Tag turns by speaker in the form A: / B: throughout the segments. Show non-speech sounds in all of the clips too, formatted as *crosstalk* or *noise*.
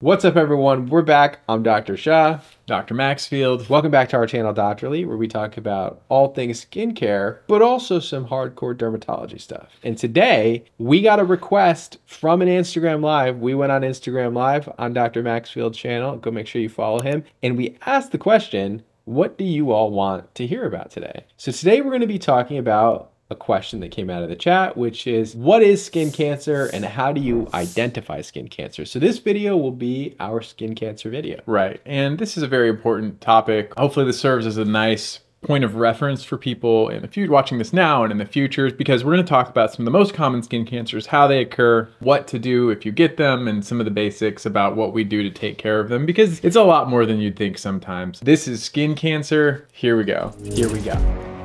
A: What's up, everyone? We're back. I'm Dr. Shah.
B: Dr. Maxfield.
A: Welcome back to our channel, Doctorly, where we talk about all things skincare, but also some hardcore dermatology stuff. And today, we got a request from an Instagram Live. We went on Instagram Live on Dr. Maxfield's channel. Go make sure you follow him. And we asked the question, what do you all want to hear about today? So today, we're going to be talking about a question that came out of the chat, which is what is skin cancer and how do you identify skin cancer? So this video will be our skin cancer video.
B: Right. And this is a very important topic. Hopefully this serves as a nice point of reference for people in the future watching this now and in the future because we're going to talk about some of the most common skin cancers, how they occur, what to do if you get them, and some of the basics about what we do to take care of them because it's a lot more than you'd think sometimes. This is skin cancer. Here we go.
A: Here we go.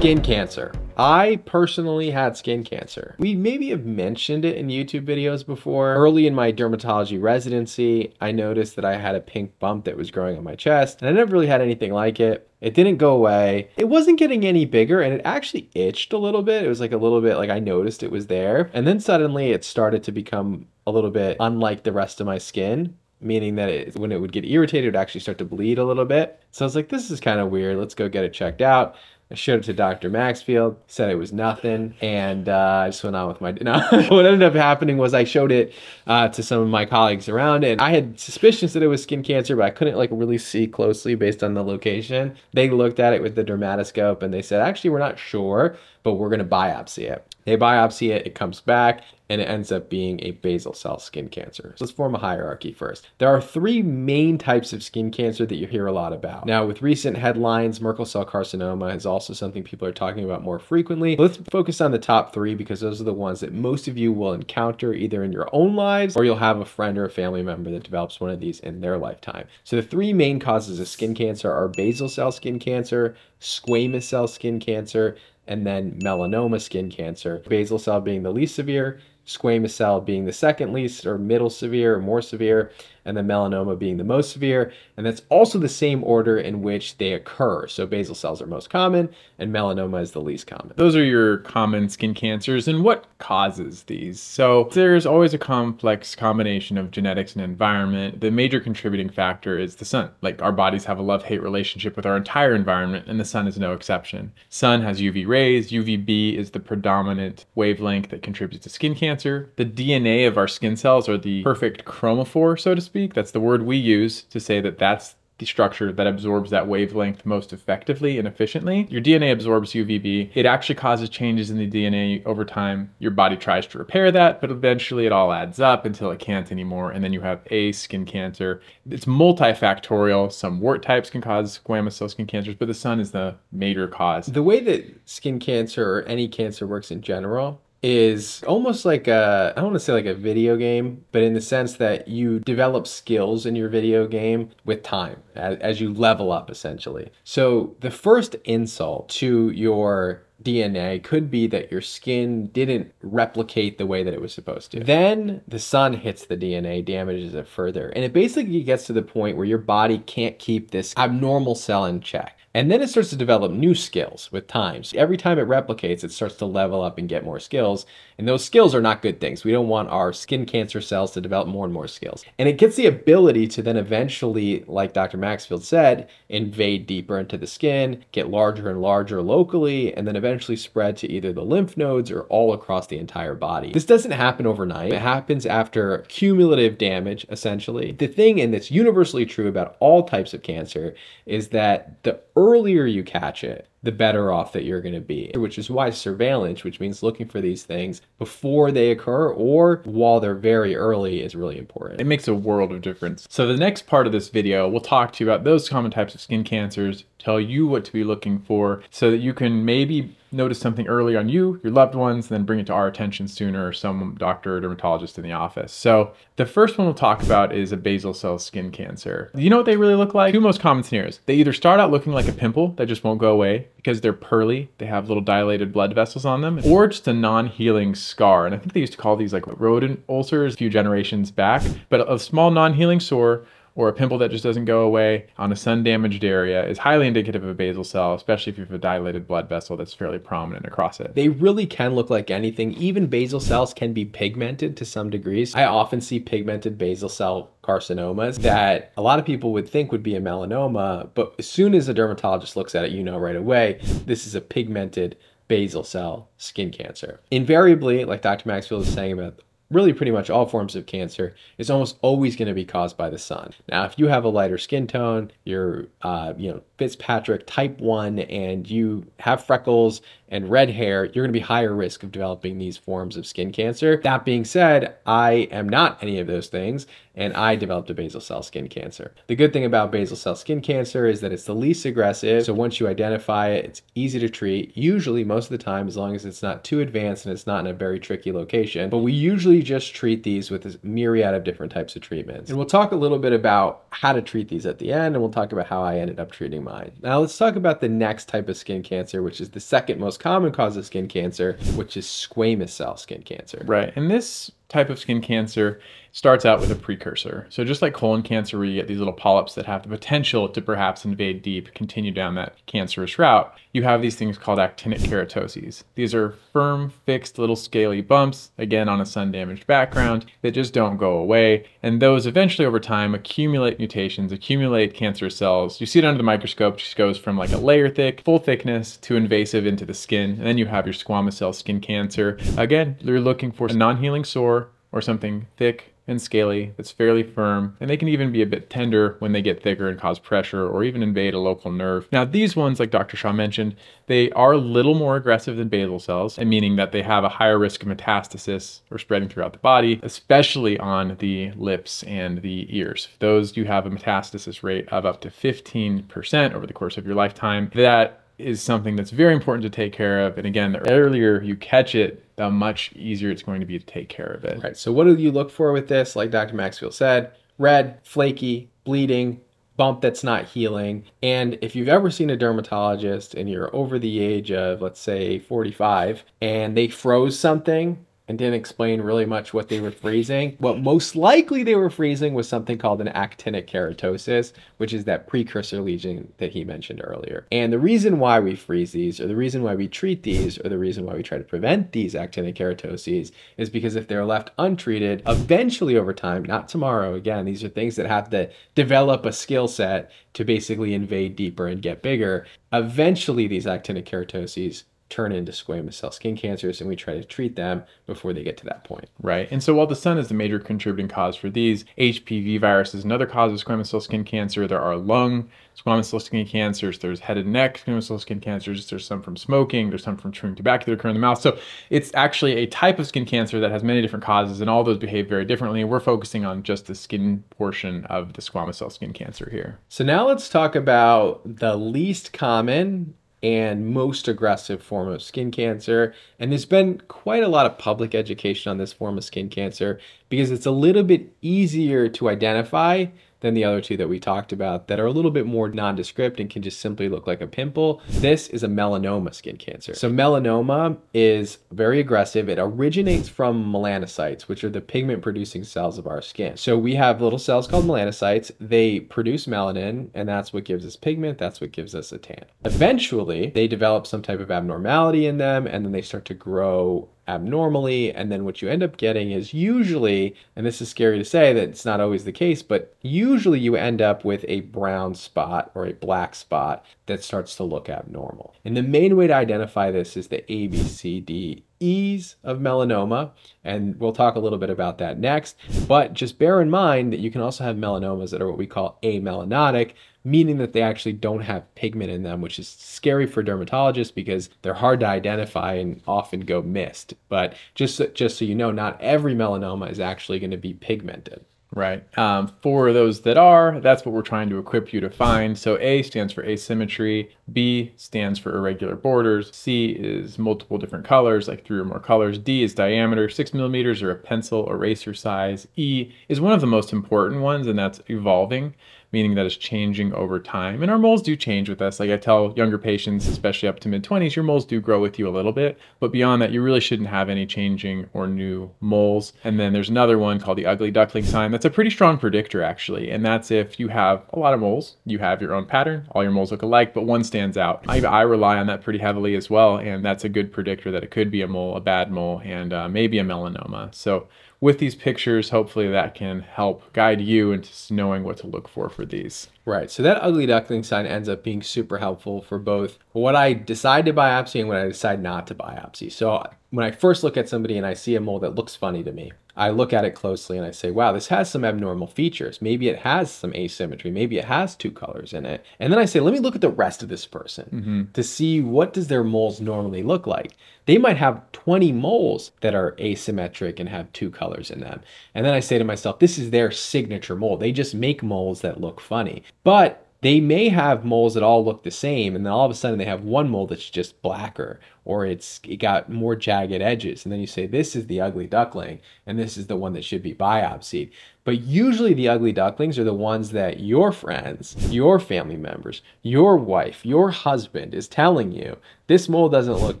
A: Skin cancer. I personally had skin cancer. We maybe have mentioned it in YouTube videos before. Early in my dermatology residency, I noticed that I had a pink bump that was growing on my chest, and I never really had anything like it. It didn't go away. It wasn't getting any bigger and it actually itched a little bit. It was like a little bit like I noticed it was there. And then suddenly it started to become a little bit unlike the rest of my skin meaning that it, when it would get irritated, it would actually start to bleed a little bit. So I was like, this is kind of weird. Let's go get it checked out. I showed it to Dr. Maxfield, said it was nothing, and uh, I just went on with my. *laughs* No, what ended up happening was I showed it uh, to some of my colleagues around, and I had suspicions that it was skin cancer, but I couldn't like really see closely based on the location. They looked at it with the dermatoscope, and they said, actually, we're not sure, but we're gonna biopsy it. They biopsy it, it comes back, and it ends up being a basal cell skin cancer. So let's form a hierarchy first. There are three main types of skin cancer that you hear a lot about. Now, with recent headlines, Merkel cell carcinoma is also something people are talking about more frequently. Let's focus on the top three because those are the ones that most of you will encounter either in your own lives or you'll have a friend or a family member that develops one of these in their lifetime. So the three main causes of skin cancer are basal cell skin cancer, squamous cell skin cancer, and then melanoma skin cancer. Basal cell being the least severe, squamous cell being the second least or middle severe or more severe, and then melanoma being the most severe. And that's also the same order in which they occur. So basal cells are most common and melanoma is the least common.
B: Those are your common skin cancers and what causes these. So there's always a complex combination of genetics and environment. The major contributing factor is the sun. Like our bodies have a love-hate relationship with our entire environment and the sun is no exception. Sun has UV rays, UVB is the predominant wavelength that contributes to skin cancer. The DNA of our skin cells are the perfect chromophore, so to speak speak. That's the word we use to say that that's the structure that absorbs that wavelength most effectively and efficiently. Your DNA absorbs UVB. It actually causes changes in the DNA over time. Your body tries to repair that, but eventually it all adds up until it can't anymore. And then you have a skin cancer. It's multifactorial. Some wart types can cause squamous cell skin cancers, but the sun is the major cause.
A: The way that skin cancer or any cancer works in general is almost like a I don't want to say like a video game, but in the sense that you develop skills in your video game with time as, as you level up essentially. So the first insult to your DNA could be that your skin didn't replicate the way that it was supposed to. Then the sun hits the DNA, damages it further, and it basically gets to the point where your body can't keep this abnormal cell in check. And then it starts to develop new skills with time. So every time it replicates, it starts to level up and get more skills. And those skills are not good things. We don't want our skin cancer cells to develop more and more skills. And it gets the ability to then eventually, like Dr. Maxfield said, invade deeper into the skin, get larger and larger locally, and then eventually spread to either the lymph nodes or all across the entire body. This doesn't happen overnight. It happens after cumulative damage, essentially. The thing, and that's universally true about all types of cancer, is that the earlier you catch it, the better off that you're going to be, which is why surveillance, which means looking for these things before they occur or while they're very early is really important.
B: It makes a world of difference. So the next part of this video, we'll talk to you about those common types of skin cancers, tell you what to be looking for so that you can maybe notice something early on you, your loved ones, then bring it to our attention sooner or some doctor or dermatologist in the office. So the first one we'll talk about is a basal cell skin cancer. You know what they really look like? Two most common scenarios. They either start out looking like a pimple that just won't go away because they're pearly, they have little dilated blood vessels on them, or just a non-healing scar. And I think they used to call these like rodent ulcers a few generations back, but a small non-healing sore or a pimple that just doesn't go away on a sun damaged area is highly indicative of a basal cell, especially if you have a dilated blood vessel that's fairly prominent across it.
A: They really can look like anything. Even basal cells can be pigmented to some degrees. I often see pigmented basal cell carcinomas that a lot of people would think would be a melanoma, but as soon as a dermatologist looks at it, you know right away this is a pigmented basal cell skin cancer. Invariably, like Dr. Maxfield is saying about really pretty much all forms of cancer is almost always going to be caused by the sun. Now, if you have a lighter skin tone, you're, uh, you know, Fitzpatrick type 1 and you have freckles and red hair, you're going to be higher risk of developing these forms of skin cancer. That being said, I am not any of those things and I developed a basal cell skin cancer. The good thing about basal cell skin cancer is that it's the least aggressive. So once you identify it, it's easy to treat, usually most of the time, as long as it's not too advanced and it's not in a very tricky location. But we usually just treat these with a myriad of different types of treatments. And we'll talk a little bit about how to treat these at the end, and we'll talk about how I ended up treating mine. Now let's talk about the next type of skin cancer, which is the second most common cause of skin cancer, which is squamous cell skin cancer.
B: Right. And this type of skin cancer starts out with a precursor. So just like colon cancer, where you get these little polyps that have the potential to perhaps invade deep, continue down that cancerous route, you have these things called actinic keratoses. These are firm, fixed little scaly bumps, again on a sun-damaged background, that just don't go away. And those eventually over time accumulate mutations, accumulate cancer cells. You see it under the microscope, just goes from like a layer thick, full thickness to invasive into the skin. And then you have your squamous cell skin cancer. Again, you're looking for a non-healing sore or something thick, and scaly that's fairly firm, and they can even be a bit tender when they get thicker and cause pressure or even invade a local nerve. Now, these ones, like Dr. Shah mentioned, they are a little more aggressive than basal cells, and meaning that they have a higher risk of metastasis or spreading throughout the body, especially on the lips and the ears. Those do have a metastasis rate of up to 15% over the course of your lifetime. That is something that's very important to take care of. And again, the earlier you catch it, the much easier it's going to be to take care of it.
A: Right. So what do you look for with this? Like Dr. Maxfield said, red, flaky, bleeding, bump that's not healing. And if you've ever seen a dermatologist and you're over the age of, let's say, 45, and they froze something and didn't explain really much what they were freezing. What most likely they were freezing was something called an actinic keratosis, which is that precursor lesion that he mentioned earlier. And the reason why we freeze these, or the reason why we treat these, or the reason why we try to prevent these actinic keratoses is because if they're left untreated, eventually over time, not tomorrow, again, these are things that have to develop a skill set to basically invade deeper and get bigger. Eventually, these actinic keratoses turn into squamous cell skin cancers and we try to treat them before they get to that point.
B: Right. And so while the sun is the major contributing cause for these, HPV virus is another cause of squamous cell skin cancer. There are lung squamous cell skin cancers, there's head and neck squamous cell skin cancers, there's some from smoking, there's some from chewing tobacco that occur in the mouth. So it's actually a type of skin cancer that has many different causes and all those behave very differently. We're focusing on just the skin portion of the squamous cell skin cancer here.
A: So now let's talk about the least common and most aggressive form of skin cancer. And there's been quite a lot of public education on this form of skin cancer because it's a little bit easier to identify than the other two that we talked about that are a little bit more nondescript and can just simply look like a pimple. This is a melanoma skin cancer. So melanoma is very aggressive. It originates from melanocytes, which are the pigment producing cells of our skin. So we have little cells called melanocytes. They produce melanin and that's what gives us pigment. That's what gives us a tan. Eventually they develop some type of abnormality in them and then they start to grow abnormally. And then what you end up getting is usually, and this is scary to say that it's not always the case, but usually you end up with a brown spot or a black spot that starts to look abnormal. And the main way to identify this is the ABCD E's of melanoma, and we'll talk a little bit about that next. But just bear in mind that you can also have melanomas that are what we call amelanotic, meaning that they actually don't have pigment in them, which is scary for dermatologists because they're hard to identify and often go missed. But just so, just so you know, not every melanoma is actually going to be pigmented.
B: Right. Um, for those that are, that's what we're trying to equip you to find. So A stands for asymmetry, B stands for irregular borders, C is multiple different colors, like three or more colors, D is diameter, six millimeters or a pencil eraser size, E is one of the most important ones, and that's evolving meaning that it's changing over time. And our moles do change with us. Like I tell younger patients, especially up to mid 20s, your moles do grow with you a little bit. But beyond that, you really shouldn't have any changing or new moles. And then there's another one called the ugly duckling sign. That's a pretty strong predictor, actually. And that's if you have a lot of moles, you have your own pattern, all your moles look alike, but one stands out. I, I rely on that pretty heavily as well. And that's a good predictor that it could be a mole, a bad mole, and uh, maybe a melanoma. So with these pictures, hopefully that can help guide you into knowing what to look for for these.
A: Right. So that ugly duckling sign ends up being super helpful for both what I decide to biopsy and when I decide not to biopsy. So when I first look at somebody and I see a mole that looks funny to me, I look at it closely and I say, wow, this has some abnormal features. Maybe it has some asymmetry. Maybe it has two colors in it. And then I say, let me look at the rest of this person mm-hmm. to see what does their moles normally look like. They might have 20 moles that are asymmetric and have two colors in them. And then I say to myself, this is their signature mole. They just make moles that look funny. But they may have moles that all look the same and then all of a sudden they have one mole that's just blacker or it's it got more jagged edges and then you say this is the ugly duckling and this is the one that should be biopsied. But usually the ugly ducklings are the ones that your friends your family members your wife your husband is telling you this mole doesn't look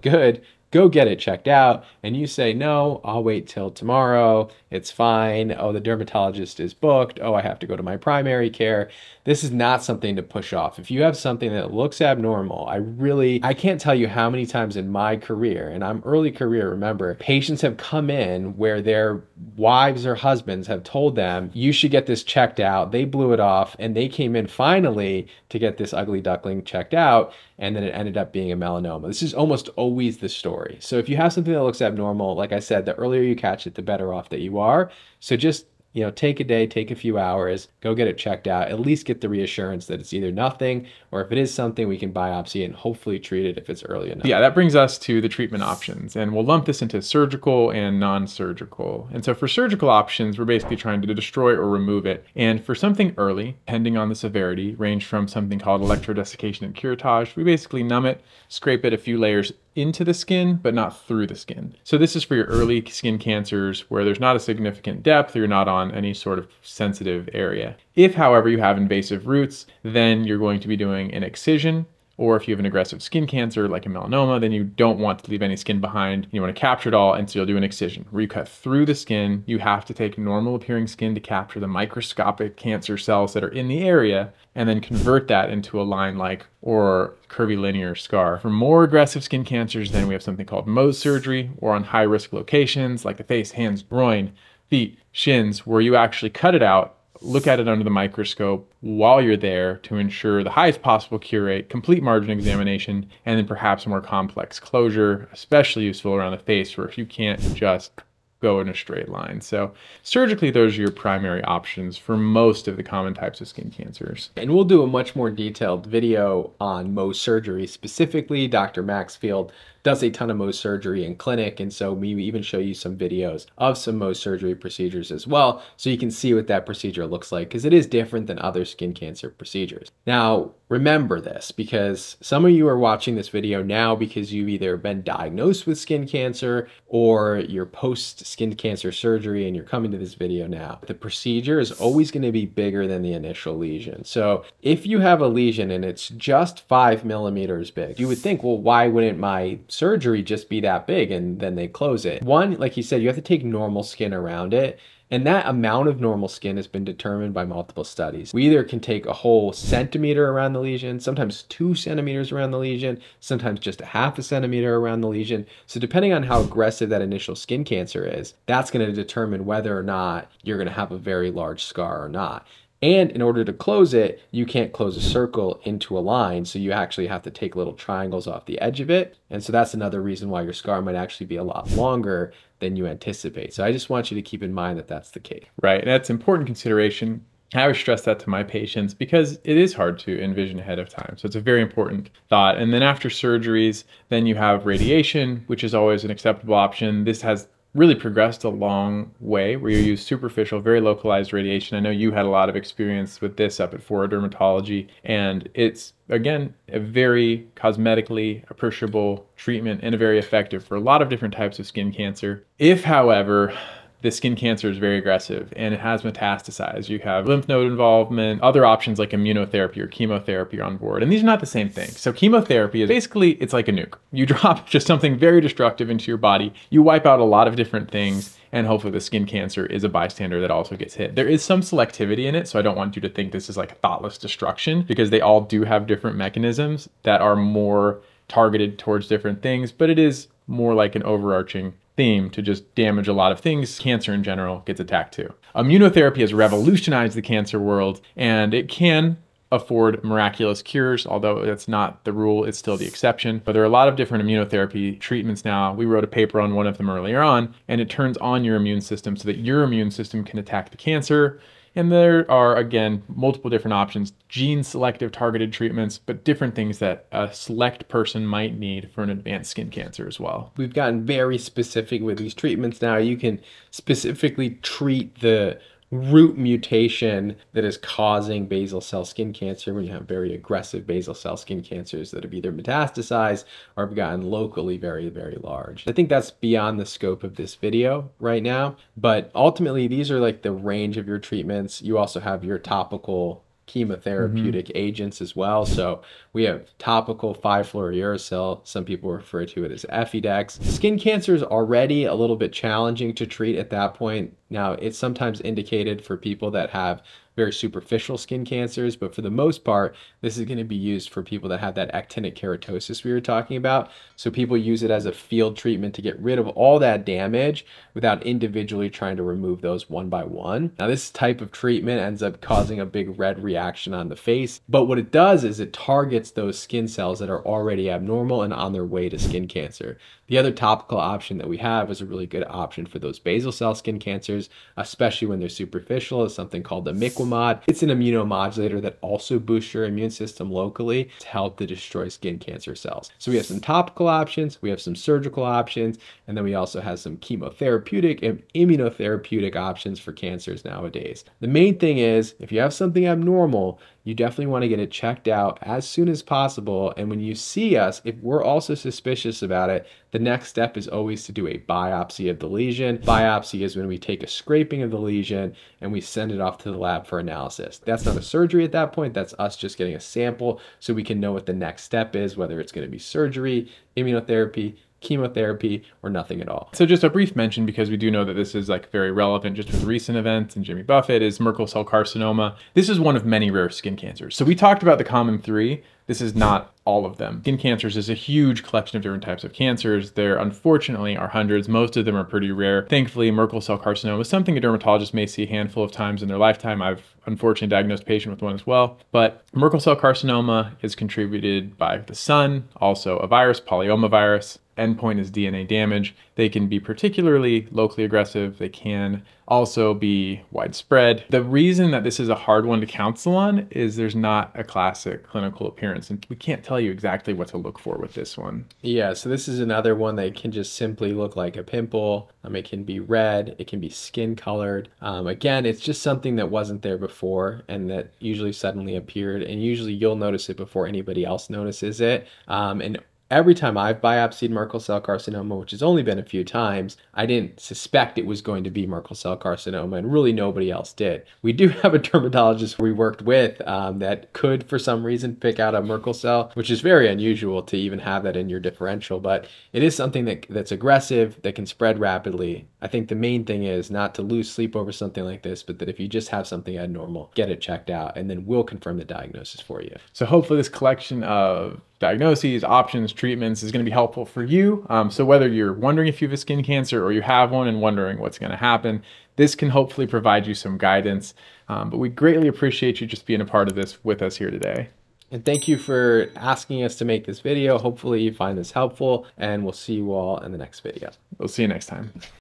A: good go get it checked out and you say no i'll wait till tomorrow. It's fine. Oh the dermatologist is booked. Oh i have to go to my primary care. This is not something to push off. If you have something that looks abnormal i really i can't tell you how many times in my career and i'm early career remember patients have come in where their wives or husbands have told them you should get this checked out. They blew it off and they came in finally to get this ugly duckling checked out and then it ended up being a melanoma. This is almost always the story story. So if you have something that looks abnormal, like I said, the earlier you catch it, the better off that you are. So just you know, take a day, take a few hours, go get it checked out, at least get the reassurance that it's either nothing or if it is something, we can biopsy and hopefully treat it if it's early enough.
B: Yeah, that brings us to the treatment options. And we'll lump this into surgical and non surgical. And so for surgical options, we're basically trying to destroy or remove it. And for something early, depending on the severity, range from something called electrodesiccation and curettage, we basically numb it, scrape it a few layers into the skin, but not through the skin. So this is for your early skin cancers where there's not a significant depth or you're not on any sort of sensitive area. If, however, you have invasive roots, then you're going to be doing an excision or if you have an aggressive skin cancer like a melanoma, then you don't want to leave any skin behind. You want to capture it all, and so you'll do an excision where you cut through the skin. You have to take normal appearing skin to capture the microscopic cancer cells that are in the area and then convert that into a line like or curvilinear scar. For more aggressive skin cancers, then we have something called Mohs surgery, or on high risk locations like the face, hands, groin, feet, shins, where you actually cut it out look at it under the microscope while you're there to ensure the highest possible cure rate, complete margin examination, and then perhaps more complex closure, especially useful around the face where if you can't just go in a straight line. So surgically, those are your primary options for most of the common types of skin cancers.
A: And we'll do a much more detailed video on Mohs surgery. Specifically, Dr. Maxfield does a ton of Mohs surgery in clinic. And so we even show you some videos of some Mohs surgery procedures as well. So you can see what that procedure looks like because it is different than other skin cancer procedures. Now, remember this because some of you are watching this video now because you've either been diagnosed with skin cancer or you're post skin cancer surgery and you're coming to this video now. The procedure is always going to be bigger than the initial lesion. So if you have a lesion and it's just five millimeters big, you would think, well, why wouldn't my surgery just be that big and then they close it. One, like you said, you have to take normal skin around it. And that amount of normal skin has been determined by multiple studies. We either can take a whole centimeter around the lesion, sometimes two centimeters around the lesion, sometimes just a half a centimeter around the lesion. So depending on how aggressive that initial skin cancer is, that's going to determine whether or not you're going to have a very large scar or not. And in order to close it, you can't close a circle into a line. So you actually have to take little triangles off the edge of it. And so that's another reason why your scar might actually be a lot longer than you anticipate. So I just want you to keep in mind that that's the case.
B: Right. And that's important consideration. I always stress that to my patients because it is hard to envision ahead of time. So it's a very important thought. And then after surgeries, then you have radiation, which is always an acceptable option. This has really progressed a long way where you use superficial, very localized radiation. I know you had a lot of experience with this up at Fora Dermatology, and it's again a very cosmetically appreciable treatment and a very effective for a lot of different types of skin cancer. If, however, the skin cancer is very aggressive and it has metastasized. You have lymph node involvement, other options like immunotherapy or chemotherapy on board. And these are not the same thing. So chemotherapy is basically, it's like a nuke. You *laughs* drop just something very destructive into your body. You wipe out a lot of different things and hopefully the skin cancer is a bystander that also gets hit. There is some selectivity in it, so I don't want you to think this is like thoughtless destruction because they all do have different mechanisms that are more targeted towards different things, but it is more like an overarching theme to just damage a lot of things. Cancer in general gets attacked too. Immunotherapy has revolutionized the cancer world and it can afford miraculous cures, although that's not the rule, it's still the exception. But there are a lot of different immunotherapy treatments now. We wrote a paper on one of them earlier on, and it turns on your immune system so that your immune system can attack the cancer. And there are, again, multiple different options, gene selective targeted treatments, but different things that a select person might need for an advanced skin cancer as well.
A: We've gotten very specific with these treatments now. You can specifically treat the root mutation that is causing basal cell skin cancer when you have very aggressive basal cell skin cancers that have either metastasized or have gotten locally very, very large. I think that's beyond the scope of this video right now, but ultimately these are like the range of your treatments. You also have your topical chemotherapeutic mm-hmm. agents as well. So we have topical 5-fluorouracil. Some people refer to it as Efudex. Skin cancer is already a little bit challenging to treat at that point. Now, it's sometimes indicated for people that have very superficial skin cancers, but for the most part, this is going to be used for people that have that actinic keratosis we were talking about. So people use it as a field treatment to get rid of all that damage without individually trying to remove those one by one. Now, this type of treatment ends up causing a big red reaction on the face, but what it does is it targets those skin cells that are already abnormal and on their way to skin cancer. The other topical option that we have is a really good option for those basal cell skin cancers, especially when they're superficial, is something called the Imiquimod. It's an immunomodulator that also boosts your immune system locally to help to destroy skin cancer cells. So we have some topical options, we have some surgical options, and then we also have some chemotherapeutic and immunotherapeutic options for cancers nowadays. The main thing is if you have something abnormal, you definitely want to get it checked out as soon as possible. And when you see us, if we're also suspicious about it, the next step is always to do a biopsy of the lesion. Biopsy is when we take a scraping of the lesion and we send it off to the lab for analysis. That's not a surgery at that point, that's us just getting a sample so we can know what the next step is, whether it's going to be surgery, immunotherapy, chemotherapy, or nothing at all.
B: So just a brief mention, because we do know that this is like very relevant just with recent events and Jimmy Buffett, is Merkel cell carcinoma. This is one of many rare skin cancers. So we talked about the common three. This is not all of them. Skin cancers is a huge collection of different types of cancers. There unfortunately are hundreds. Most of them are pretty rare. Thankfully, Merkel cell carcinoma is something a dermatologist may see a handful of times in their lifetime. I've unfortunately diagnosed a patient with one as well. But Merkel cell carcinoma is contributed by the sun, also a virus, polyomavirus endpoint is DNA damage. They can be particularly locally aggressive. They can also be widespread. The reason that this is a hard one to counsel on is there's not a classic clinical appearance, and we can't tell you exactly what to look for with this one.
A: Yeah, so this is another one that can just simply look like a pimple. Um, it can be red, it can be skin colored. Um, again, it's just something that wasn't there before and that usually suddenly appeared, and usually you'll notice it before anybody else notices it. Um, and every time I've biopsied Merkel cell carcinoma, which has only been a few times, I didn't suspect it was going to be Merkel cell carcinoma, and really nobody else did. We do *laughs* have a dermatologist we worked with um, that could, for some reason, pick out a Merkel cell, which is very unusual to even have that in your differential, but it is something that, that's aggressive, that can spread rapidly. I think the main thing is not to lose sleep over something like this, but that if you just have something abnormal, get it checked out, and then we'll confirm the diagnosis for you.
B: So hopefully this collection of diagnoses, options, treatments is going to be helpful for you. Um, so whether you're wondering if you have a skin cancer or you have one and wondering what's going to happen, this can hopefully provide you some guidance. Um, but we greatly appreciate you just being a part of this with us here today.
A: And thank you for asking us to make this video. Hopefully you find this helpful and we'll see you all in the next video.
B: We'll see you next time.